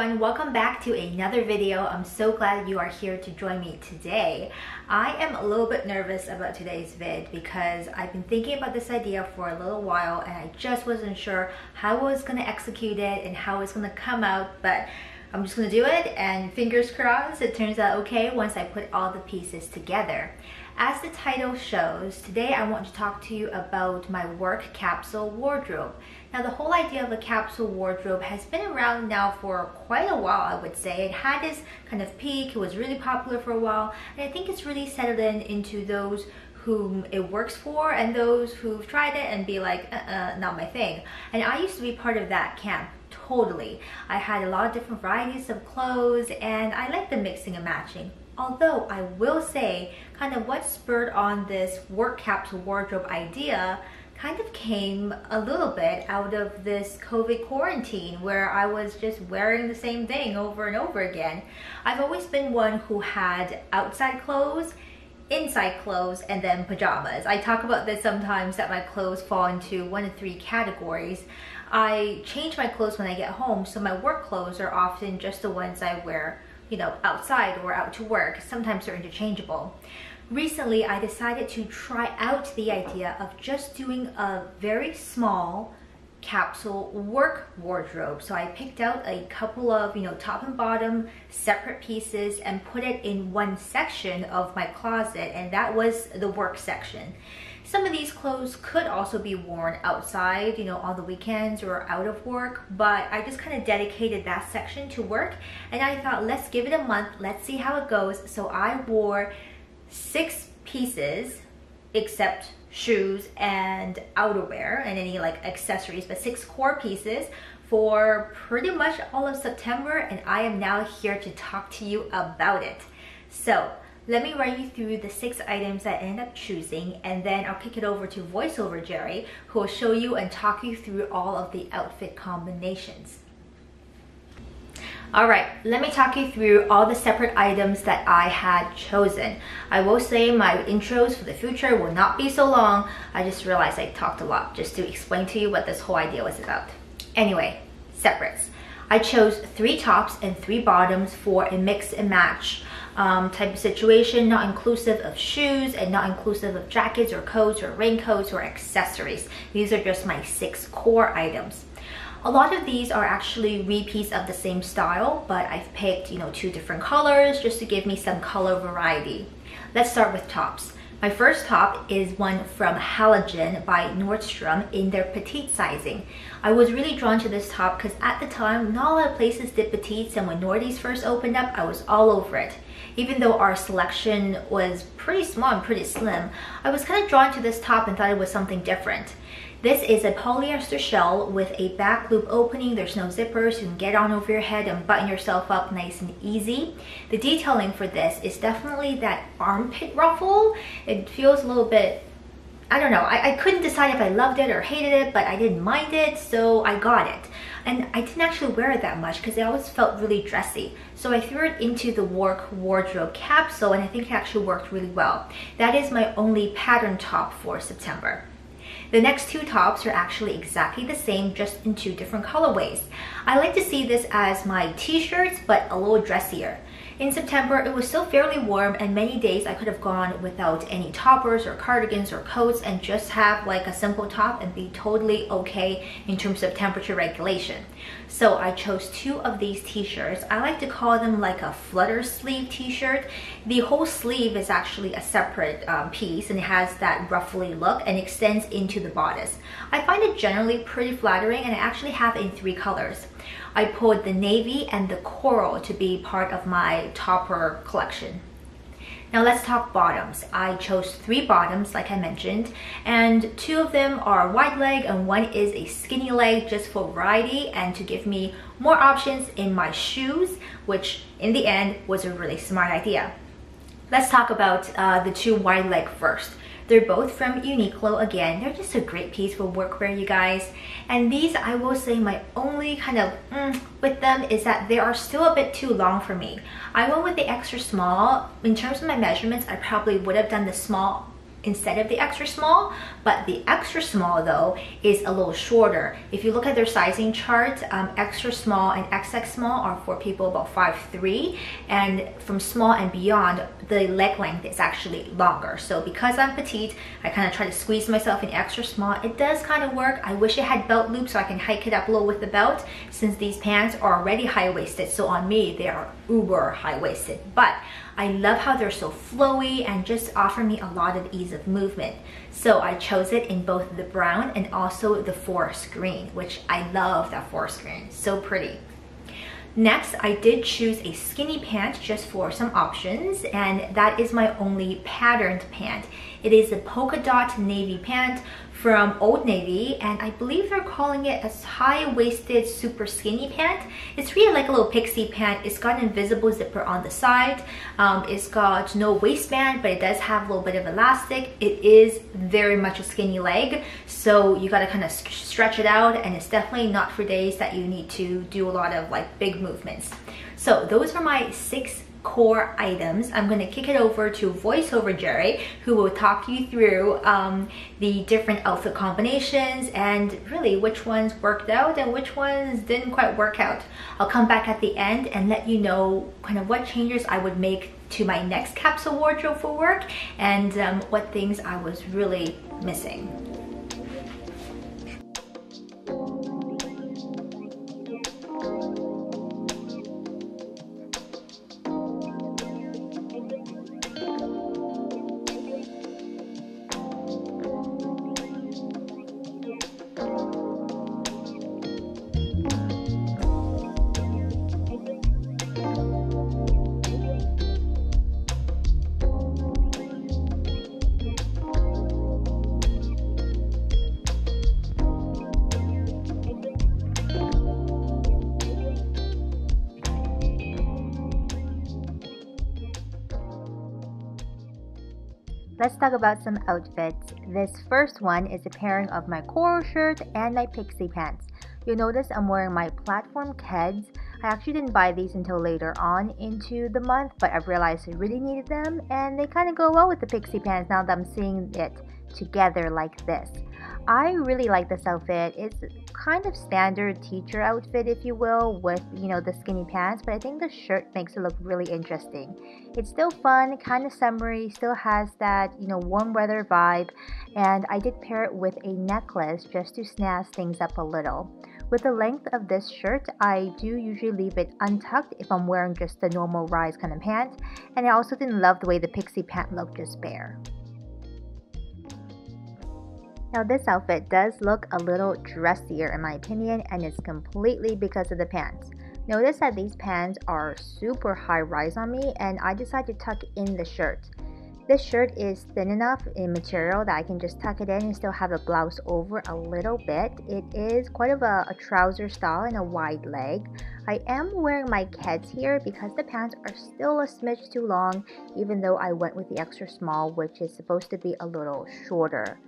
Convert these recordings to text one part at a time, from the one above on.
everyone, welcome back to another video. I'm so glad you are here to join me today. I am a little bit nervous about today's vid because I've been thinking about this idea for a little while and I just wasn't sure how I was gonna execute it and how it's gonna come out, but I'm just gonna do it and fingers crossed it turns out okay once I put all the pieces together. As the title shows, today I want to talk to you about my work capsule wardrobe. Now the whole idea of a capsule wardrobe has been around now for quite a while I would say. It had this kind of peak, it was really popular for a while, and I think it's really settled in into those whom it works for and those who've tried it and be like, uh-uh, not my thing. And I used to be part of that camp totally. I had a lot of different varieties of clothes and I like the mixing and matching. Although I will say kind of what spurred on this work capsule wardrobe idea kind of came a little bit out of this COVID quarantine where I was just wearing the same thing over and over again. I've always been one who had outside clothes, inside clothes, and then pajamas. I talk about this sometimes that my clothes fall into one of three categories. I change my clothes when I get home, so my work clothes are often just the ones I wear you know, outside or out to work. Sometimes they're interchangeable. Recently, I decided to try out the idea of just doing a very small capsule work wardrobe. So I picked out a couple of, you know, top and bottom separate pieces and put it in one section of my closet and that was the work section. Some of these clothes could also be worn outside, you know, on the weekends or out of work, but I just kind of dedicated that section to work and I thought, let's give it a month, let's see how it goes. So I wore six pieces except shoes and outerwear and any like accessories, but six core pieces for pretty much all of September and I am now here to talk to you about it. So let me run you through the six items I end up choosing and then I'll kick it over to voiceover Jerry who will show you and talk you through all of the outfit combinations. All right, let me talk you through all the separate items that I had chosen. I will say my intros for the future will not be so long. I just realized I talked a lot just to explain to you what this whole idea was about. Anyway, separates. I chose three tops and three bottoms for a mix and match um, type of situation, not inclusive of shoes and not inclusive of jackets or coats or raincoats or accessories. These are just my six core items. A lot of these are actually repeats of the same style, but I've picked, you know, two different colors just to give me some color variety. Let's start with tops. My first top is one from Halogen by Nordstrom in their petite sizing. I was really drawn to this top because at the time, not a lot of places did petites and when Nordy's first opened up, I was all over it. Even though our selection was pretty small and pretty slim, I was kind of drawn to this top and thought it was something different. This is a polyester shell with a back loop opening. There's no zippers. You can get on over your head and button yourself up nice and easy. The detailing for this is definitely that armpit ruffle. It feels a little bit I don't know, I, I couldn't decide if I loved it or hated it, but I didn't mind it, so I got it. And I didn't actually wear it that much because it always felt really dressy. So I threw it into the work wardrobe capsule and I think it actually worked really well. That is my only pattern top for September. The next two tops are actually exactly the same, just in two different colorways. I like to see this as my t-shirts, but a little dressier. In September, it was still fairly warm and many days I could have gone without any toppers or cardigans or coats and just have like a simple top and be totally okay in terms of temperature regulation. So I chose two of these t-shirts. I like to call them like a flutter sleeve t-shirt. The whole sleeve is actually a separate um, piece and it has that ruffly look and extends into the bodice. I find it generally pretty flattering and I actually have in three colors. I pulled the navy and the coral to be part of my topper collection. Now let's talk bottoms. I chose three bottoms like I mentioned and two of them are wide leg and one is a skinny leg just for variety and to give me more options in my shoes which in the end was a really smart idea. Let's talk about uh, the two wide leg first. They're both from Uniqlo again. They're just a great piece for workwear, you guys. And these, I will say, my only kind of mm, with them is that they are still a bit too long for me. I went with the extra small. In terms of my measurements, I probably would have done the small instead of the extra small, but the extra small though is a little shorter. If you look at their sizing chart, um, extra small and XX small are for people about 5'3", and from small and beyond, the leg length is actually longer. So because I'm petite, I kind of try to squeeze myself in extra small. It does kind of work. I wish it had belt loops so I can hike it up low with the belt since these pants are already high-waisted. So on me, they are uber high-waisted. But I love how they're so flowy and just offer me a lot of ease of movement. So I chose it in both the brown and also the forest green, which I love that forest green, so pretty. Next, I did choose a skinny pant just for some options and that is my only patterned pant. It is a polka dot navy pant from Old Navy and I believe they're calling it a high-waisted super skinny pant. It's really like a little pixie pant. It's got an invisible zipper on the side. Um, it's got no waistband but it does have a little bit of elastic. It is very much a skinny leg so you gotta kind of stretch it out and it's definitely not for days that you need to do a lot of like big movements. So those are my six core items. I'm going to kick it over to voiceover Jerry who will talk you through um, the different outfit combinations and really which ones worked out and which ones didn't quite work out. I'll come back at the end and let you know kind of what changes I would make to my next capsule wardrobe for work and um, what things I was really missing. Let's talk about some outfits. This first one is a pairing of my coral shirt and my pixie pants. You'll notice I'm wearing my platform Keds. I actually didn't buy these until later on into the month, but I've realized I really needed them and they kind of go well with the pixie pants now that I'm seeing it together like this. I really like this outfit. It's kind of standard teacher outfit, if you will, with, you know, the skinny pants, but I think the shirt makes it look really interesting. It's still fun, kind of summery, still has that, you know, warm weather vibe, and I did pair it with a necklace just to snazz things up a little. With the length of this shirt, I do usually leave it untucked if I'm wearing just the normal rise kind of pants, and I also didn't love the way the pixie pant looked just bare. Now this outfit does look a little dressier in my opinion and it's completely because of the pants. Notice that these pants are super high rise on me and I decided to tuck in the shirt. This shirt is thin enough in material that I can just tuck it in and still have a blouse over a little bit. It is quite of a, a trouser style and a wide leg. I am wearing my Keds here because the pants are still a smidge too long even though I went with the extra small which is supposed to be a little shorter.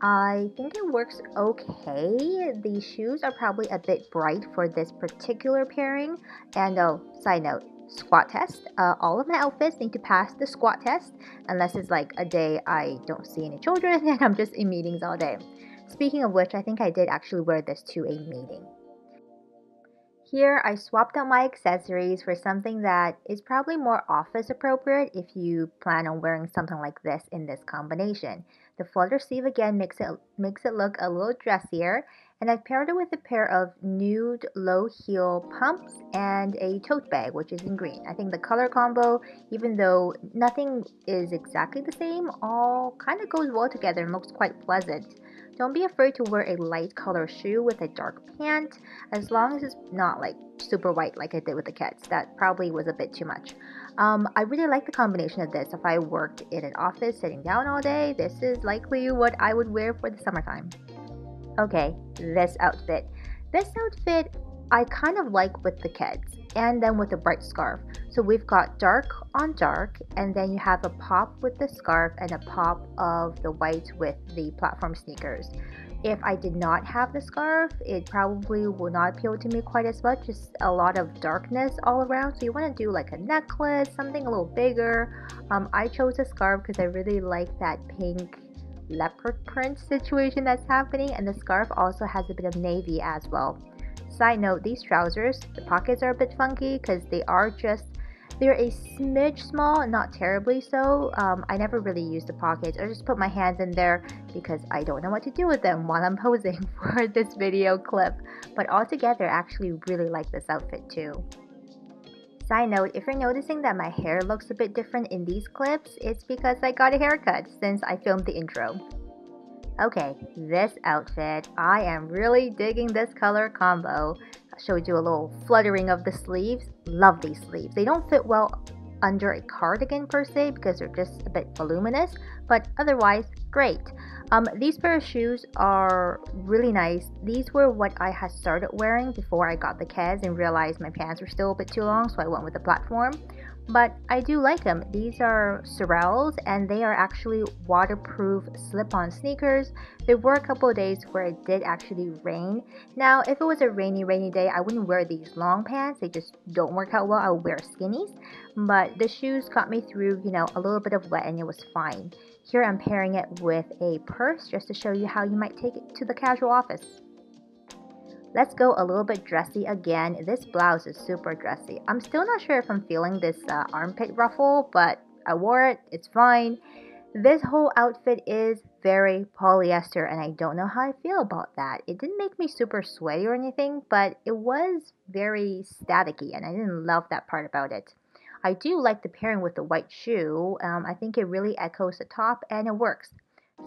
I think it works okay. The shoes are probably a bit bright for this particular pairing. And oh, side note, squat test. Uh, all of my outfits need to pass the squat test unless it's like a day I don't see any children and I'm just in meetings all day. Speaking of which, I think I did actually wear this to a meeting. Here, I swapped out my accessories for something that is probably more office appropriate if you plan on wearing something like this in this combination. The flutter sleeve again makes it, makes it look a little dressier and I've paired it with a pair of nude low heel pumps and a tote bag which is in green. I think the color combo, even though nothing is exactly the same, all kind of goes well together and looks quite pleasant. Don't be afraid to wear a light color shoe with a dark pant as long as it's not like super white like I did with the Keds. That probably was a bit too much. Um, I really like the combination of this. If I worked in an office sitting down all day, this is likely what I would wear for the summertime. Okay, this outfit. This outfit I kind of like with the Keds and then with a bright scarf. So we've got dark on dark and then you have a pop with the scarf and a pop of the white with the platform sneakers. if I did not have the scarf, it probably will not appeal to me quite as much. Just a lot of darkness all around. So you want to do like a necklace, something a little bigger. Um, I chose a scarf because I really like that pink leopard print situation that's happening and the scarf also has a bit of navy as well. Side note, these trousers, the pockets are a bit funky because they are just they're a smidge small, not terribly so. Um, I never really use the pockets. I just put my hands in there because I don't know what to do with them while I'm posing for this video clip. But altogether, I actually really like this outfit too. Side note, if you're noticing that my hair looks a bit different in these clips, it's because I got a haircut since I filmed the intro. Okay, this outfit, I am really digging this color combo I showed you a little fluttering of the sleeves. Love these sleeves. They don't fit well under a cardigan per se because they're just a bit voluminous, but otherwise great. Um, these pair of shoes are really nice. These were what I had started wearing before I got the Keds and realized my pants were still a bit too long, so I went with the platform but I do like them. These are Sorels and they are actually waterproof slip-on sneakers. There were a couple of days where it did actually rain. Now, if it was a rainy, rainy day, I wouldn't wear these long pants. They just don't work out well. I would wear skinnies. But the shoes got me through, you know, a little bit of wet and it was fine. Here I'm pairing it with a purse just to show you how you might take it to the casual office. Let's go a little bit dressy again. This blouse is super dressy. I'm still not sure if I'm feeling this uh, armpit ruffle, but I wore it. It's fine. This whole outfit is very polyester and I don't know how I feel about that. It didn't make me super sweaty or anything, but it was very staticky and I didn't love that part about it. I do like the pairing with the white shoe. Um, I think it really echoes the top and it works.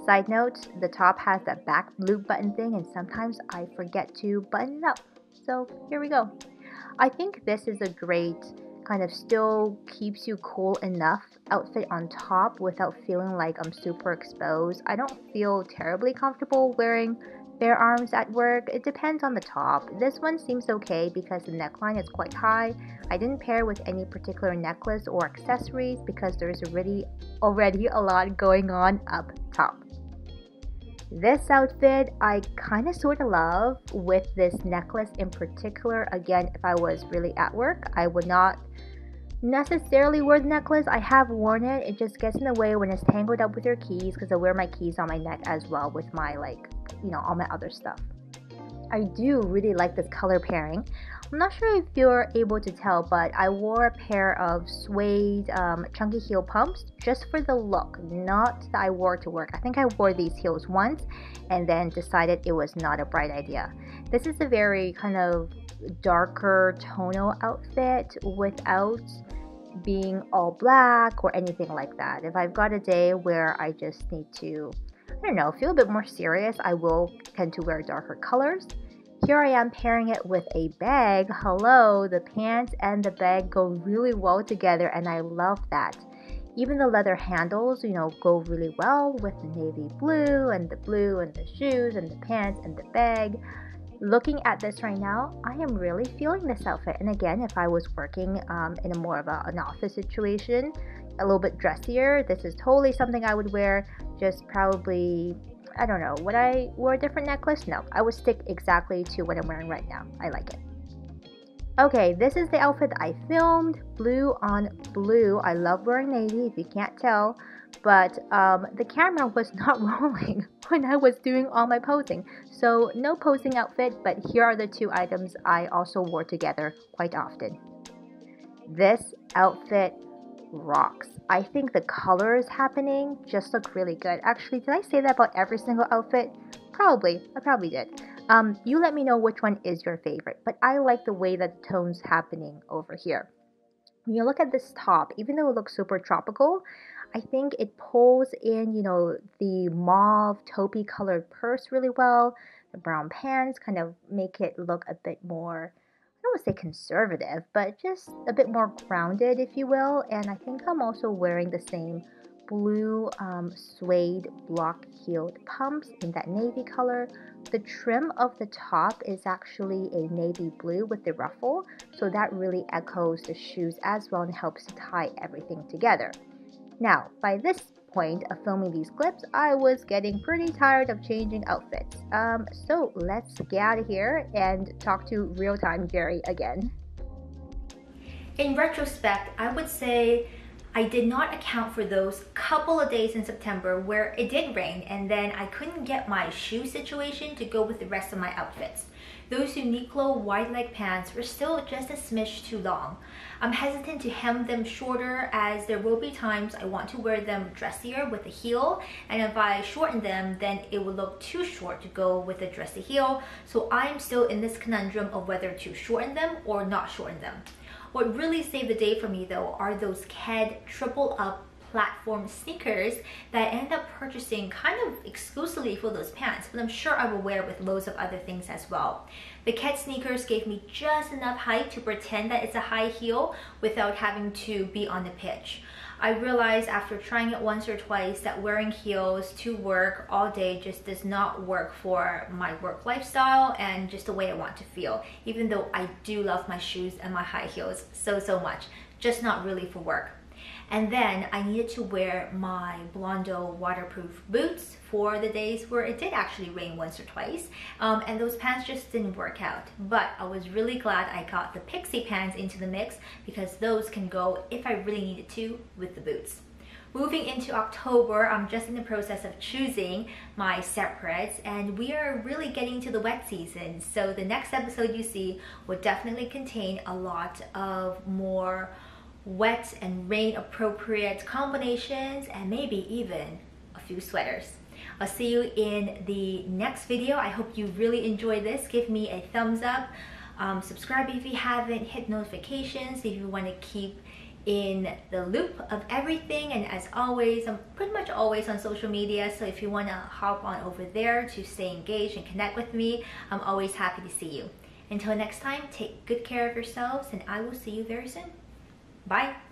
Side note, the top has that back loop button thing and sometimes I forget to button it up. So here we go. I think this is a great kind of still keeps you cool enough outfit on top without feeling like I'm super exposed. I don't feel terribly comfortable wearing bare arms at work. It depends on the top. This one seems okay because the neckline is quite high. I didn't pair with any particular necklace or accessories because there's already already a lot going on up top. This outfit I kind of sort of love with this necklace in particular. Again, if I was really at work, I would not necessarily wear the necklace. I have worn it. It just gets in the way when it's tangled up with your keys because I wear my keys on my neck as well with my like, you know, all my other stuff. I do really like this color pairing. I'm not sure if you're able to tell, but I wore a pair of suede um, chunky heel pumps just for the look, not that I wore to work. I think I wore these heels once and then decided it was not a bright idea. This is a very kind of darker tonal outfit without being all black or anything like that. If I've got a day where I just need to, I don't know, feel a bit more serious, I will tend to wear darker colors. Here I am pairing it with a bag. Hello, the pants and the bag go really well together and I love that. Even the leather handles, you know, go really well with the navy blue and the blue and the shoes and the pants and the bag. Looking at this right now, I am really feeling this outfit. And again, if I was working um, in a more of a, an office situation, a little bit dressier, this is totally something I would wear. Just probably I don't know. Would I wear a different necklace? No. I would stick exactly to what I'm wearing right now. I like it. Okay, this is the outfit I filmed. Blue on blue. I love wearing navy, if you can't tell. But um, the camera was not rolling when I was doing all my posing. So no posing outfit, but here are the two items I also wore together quite often. This outfit rocks. I think the colors happening just look really good. Actually, did I say that about every single outfit? Probably. I probably did. Um, you let me know which one is your favorite, but I like the way that the tone's happening over here. When you look at this top, even though it looks super tropical, I think it pulls in, you know, the mauve taupey colored purse really well. The brown pants kind of make it look a bit more to say conservative, but just a bit more grounded, if you will. And I think I'm also wearing the same blue um, suede block heeled pumps in that navy color. The trim of the top is actually a navy blue with the ruffle, so that really echoes the shoes as well and helps to tie everything together. Now, by this point of filming these clips, I was getting pretty tired of changing outfits. Um, so let's get out of here and talk to real-time Jerry again. In retrospect, I would say I did not account for those couple of days in September where it did rain and then I couldn't get my shoe situation to go with the rest of my outfits. Those Uniqlo wide leg pants were still just a smidge too long. I'm hesitant to hem them shorter as there will be times I want to wear them dressier with a heel and if I shorten them then it would look too short to go with a dressy heel so I'm still in this conundrum of whether to shorten them or not shorten them. What really saved the day for me though are those Ked triple up platform sneakers that I ended up purchasing kind of exclusively for those pants, but I'm sure I will wear with loads of other things as well. The Ked sneakers gave me just enough height to pretend that it's a high heel without having to be on the pitch. I realized after trying it once or twice that wearing heels to work all day just does not work for my work lifestyle and just the way I want to feel. Even though I do love my shoes and my high heels so, so much, just not really for work. And then I needed to wear my Blondo waterproof boots for the days where it did actually rain once or twice. Um, and those pants just didn't work out. But I was really glad I got the Pixie pants into the mix because those can go, if I really needed to, with the boots. Moving into October, I'm just in the process of choosing my separates and we are really getting to the wet season. So the next episode you see will definitely contain a lot of more wet and rain appropriate combinations and maybe even a few sweaters. I'll see you in the next video. I hope you really enjoyed this. Give me a thumbs up. Um, subscribe if you haven't. Hit notifications if you want to keep in the loop of everything and as always I'm pretty much always on social media so if you want to hop on over there to stay engaged and connect with me I'm always happy to see you. Until next time take good care of yourselves and I will see you very soon. Bye.